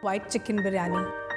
white chicken biryani.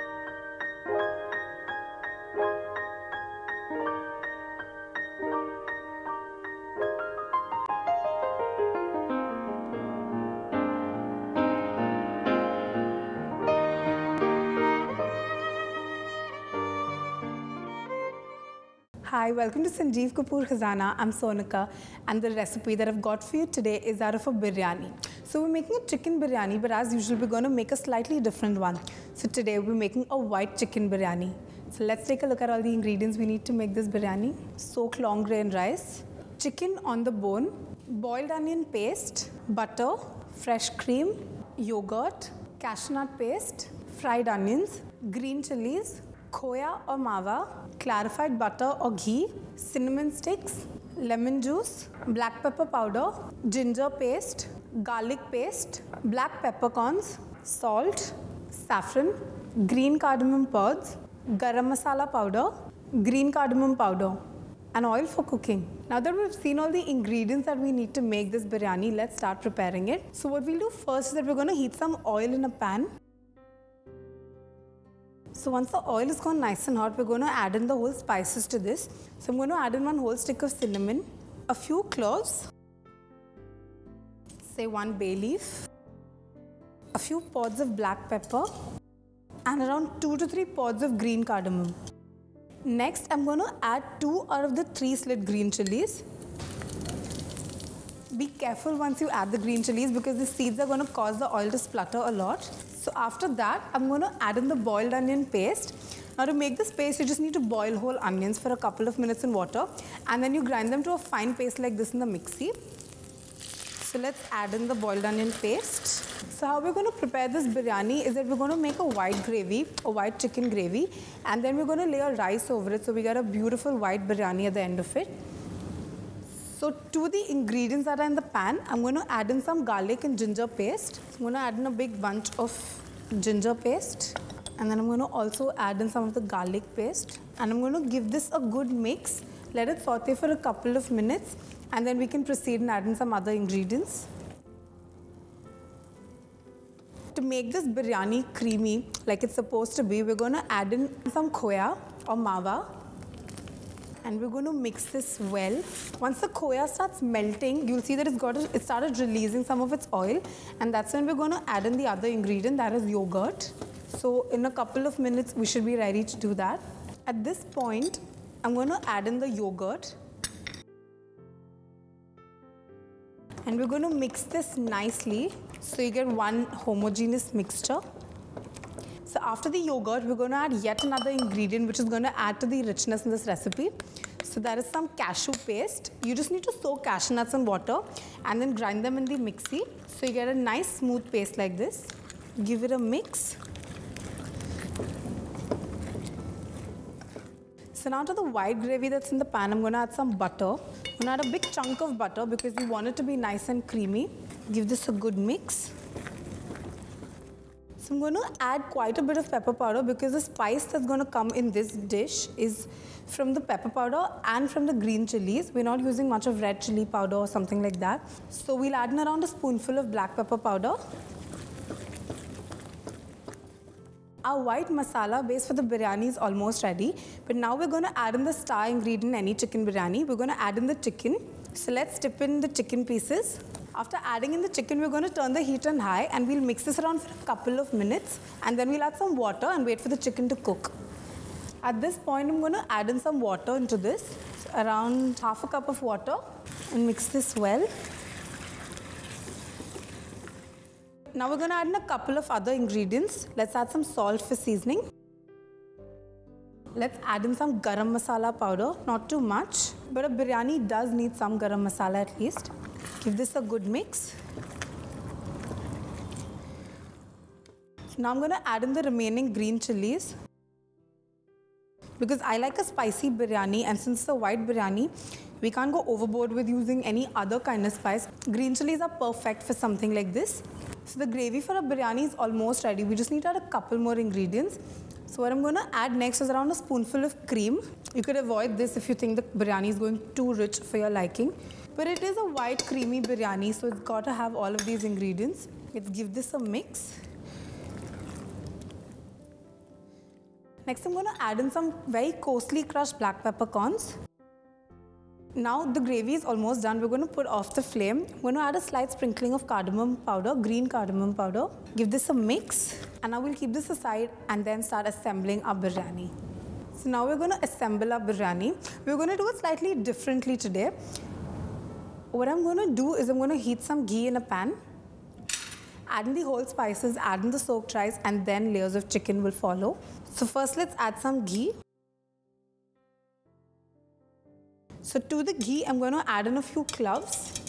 Hi, welcome to Sanjeev Kapoor Khazana. I'm Sonika, and the recipe that I've got for you today is out of a biryani. So we're making a chicken biryani, but as usual, we're going to make a slightly different one. So today we're making a white chicken biryani. So let's take a look at all the ingredients we need to make this biryani. Soak long grain rice, chicken on the bone, boiled onion paste, butter, fresh cream, yogurt, cashew nut paste, fried onions, green chilies, khoya or mawa, clarified butter or ghee, cinnamon sticks, lemon juice, black pepper powder, ginger paste, garlic paste, black peppercorns, salt, saffron, green cardamom pods, garam masala powder, green cardamom powder, and oil for cooking. Now that we've seen all the ingredients that we need to make this biryani, let's start preparing it. So what we'll do first is that we're going to heat some oil in a pan. So once the oil is gone nice and hot, we're going to add in the whole spices to this. So I'm going to add in one whole stick of cinnamon, a few cloves, say one bay leaf, a few pods of black pepper, and around two to three pods of green cardamom. Next, I'm going to add two out of the three slit green chilies. Be careful once you add the green chilies because the seeds are going to cause the oil to splutter a lot. So after that, I'm going to add in the boiled onion paste. Now to make this paste, you just need to boil whole onions for a couple of minutes in water and then you grind them to a fine paste like this in the mixie. So let's add in the boiled onion paste. So how we're going to prepare this biryani is that we're going to make a white gravy, a white chicken gravy, and then we're going to layer rice over it so we get a beautiful white biryani at the end of it. So to the ingredients that are in the pan, I'm going to add in some garlic and ginger paste. I'm going to add in a big bunch of ginger paste. And then I'm going to also add in some of the garlic paste. And I'm going to give this a good mix. Let it saute for a couple of minutes. And then we can proceed and add in some other ingredients. To make this biryani creamy like it's supposed to be, we're going to add in some khoya or mawa and we're going to mix this well. Once the khoya starts melting, you'll see that it's got it started releasing some of its oil, and that's when we're going to add in the other ingredient, that is yogurt. So in a couple of minutes, we should be ready to do that. At this point, I'm going to add in the yogurt. And we're going to mix this nicely so you get one homogeneous mixture. So after the yogurt, we're going to add yet another ingredient which is going to add to the richness in this recipe. So there is some cashew paste. You just need to soak cashew nuts in water and then grind them in the mixie. So you get a nice smooth paste like this. Give it a mix. So now to the white gravy that's in the pan, I'm going to add some butter. I'm going to add a big chunk of butter because we want it to be nice and creamy. Give this a good mix. I'm going to add quite a bit of pepper powder because the spice that's going to come in this dish is from the pepper powder and from the green chilies. We're not using much of red chili powder or something like that. So we'll add in around a spoonful of black pepper powder. Our white masala base for the biryani is almost ready. But now we're going to add in the star ingredient in any chicken biryani. We're going to add in the chicken. So let's dip in the chicken pieces. After adding in the chicken, we're going to turn the heat on high and we'll mix this around for a couple of minutes and then we'll add some water and wait for the chicken to cook. At this point, I'm going to add in some water into this, around half a cup of water and mix this well. Now we're going to add in a couple of other ingredients. Let's add some salt for seasoning. Let's add in some garam masala powder, not too much, but a biryani does need some garam masala at least. Give this a good mix. Now I'm going to add in the remaining green chilies. Because I like a spicy biryani and since a white biryani, we can't go overboard with using any other kind of spice. Green chilies are perfect for something like this. So the gravy for a biryani is almost ready. We just need to add a couple more ingredients. So what I'm going to add next is around a spoonful of cream. You could avoid this if you think the biryani is going too rich for your liking. But it is a white creamy biryani, so it's got to have all of these ingredients. Let's give this a mix. Next, I'm going to add in some very coarsely crushed black peppercorns. Now the gravy is almost done. We're going to put off the flame. I'm going to add a slight sprinkling of cardamom powder, green cardamom powder. Give this a mix and I will keep this aside and then start assembling our biryani. So now we're going to assemble our biryani. We're going to do it slightly differently today. What I'm going to do is I'm going to heat some ghee in a pan. Add in the whole spices, add in the soaked rice and then layers of chicken will follow. So first let's add some ghee. So to the ghee, I'm going to add in a few cloves,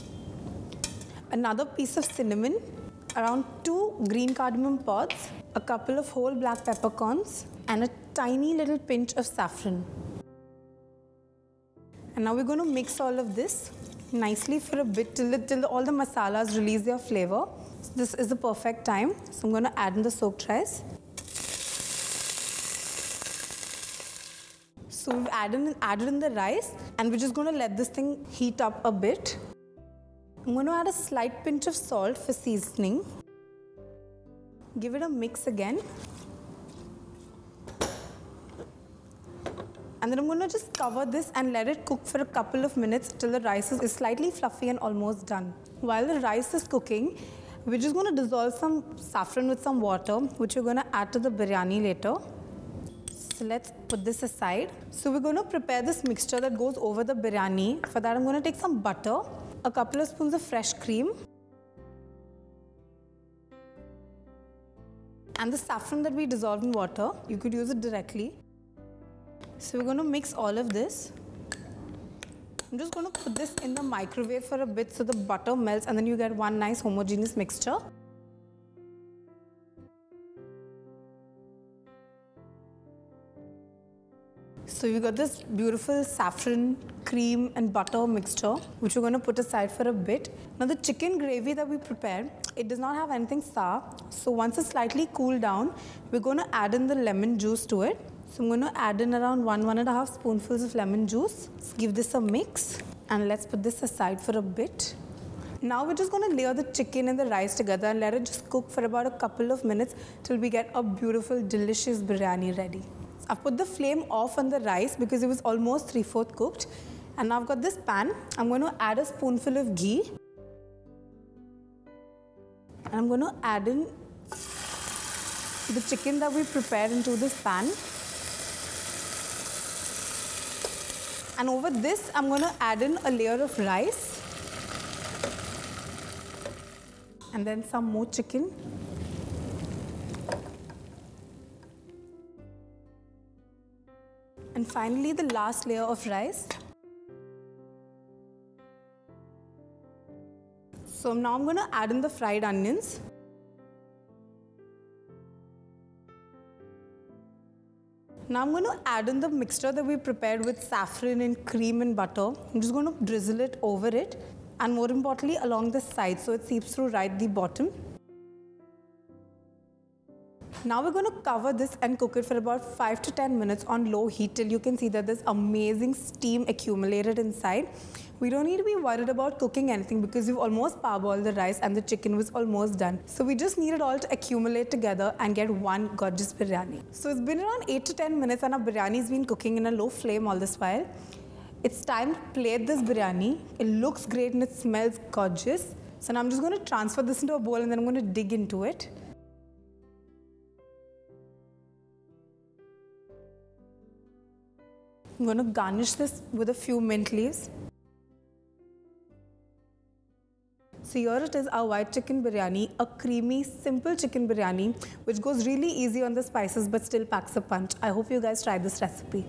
another piece of cinnamon, around two green cardamom pods, a couple of whole black peppercorns, and a tiny little pinch of saffron. And now we're going to mix all of this nicely for a bit till, till all the masalas release their flavor. So this is the perfect time. So I'm going to add in the soaked rice. So we've added, added in the rice and we're just going to let this thing heat up a bit. I'm going to add a slight pinch of salt for seasoning. Give it a mix again. And then I'm going to just cover this and let it cook for a couple of minutes till the rice is slightly fluffy and almost done. While the rice is cooking, we're just going to dissolve some saffron with some water, which we're going to add to the biryani later. So let's put this aside. So we're going to prepare this mixture that goes over the biryani. For that, I'm going to take some butter, a couple of spoons of fresh cream, and the saffron that we dissolved in water. You could use it directly. So we're going to mix all of this. I'm just going to put this in the microwave for a bit so the butter melts and then you get one nice homogeneous mixture. So you got this beautiful saffron, cream and butter mixture, which we're going to put aside for a bit. Now the chicken gravy that we prepared, it does not have anything sour. So once it's slightly cooled down, we're going to add in the lemon juice to it. So I'm going to add in around one, one and a half spoonfuls of lemon juice. Let's give this a mix and let's put this aside for a bit. Now we're just going to layer the chicken and the rice together and let it just cook for about a couple of minutes till we get a beautiful, delicious biryani ready. I've put the flame off on the rice because it was almost three-fourth cooked. And now I've got this pan. I'm going to add a spoonful of ghee. And I'm going to add in the chicken that we prepared into this pan. And over this, I'm going to add in a layer of rice. And then some more chicken. And finally, the last layer of rice. So now I'm going to add in the fried onions. Now I'm going to add in the mixture that we prepared with saffron and cream and butter. I'm just going to drizzle it over it and more importantly along the sides so it seeps through right the bottom. Now we're going to cover this and cook it for about 5 to 10 minutes on low heat till you can see that there's amazing steam accumulated inside. We don't need to be worried about cooking anything because we've almost parboiled the rice and the chicken was almost done. So we just need it all to accumulate together and get one gorgeous biryani. So it's been around 8 to 10 minutes and our biryani's been cooking in a low flame all this while. It's time to plate this biryani. It looks great and it smells gorgeous. So now I'm just going to transfer this into a bowl and then I'm going to dig into it. I'm going to garnish this with a few mint leaves. So here it is, our white chicken biryani, a creamy, simple chicken biryani, which goes really easy on the spices but still packs a punch. I hope you guys try this recipe.